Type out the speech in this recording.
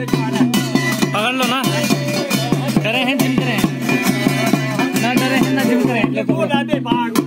पकड़ लो ना करे हैं जिम करें ना करे हैं ना जिम करें